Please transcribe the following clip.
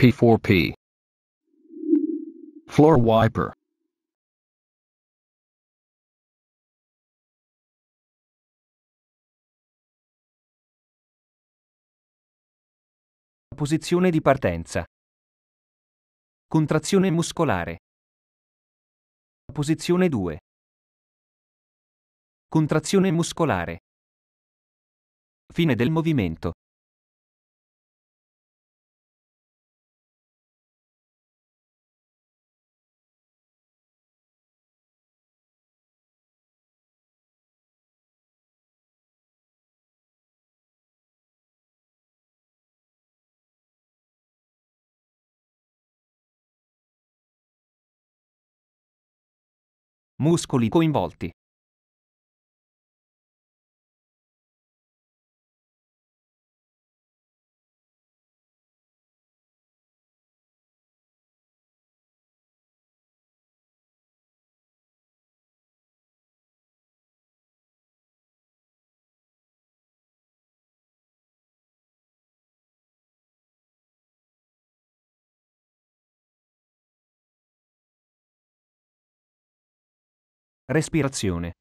P4P. Floor wiper. Posizione di partenza. Contrazione muscolare. Posizione 2. Contrazione muscolare. Fine del movimento. Muscoli coinvolti. Respirazione.